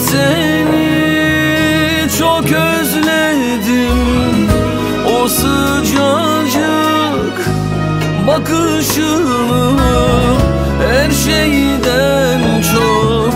seni çok özledim. O sıcacık bakışını Her şeyden çok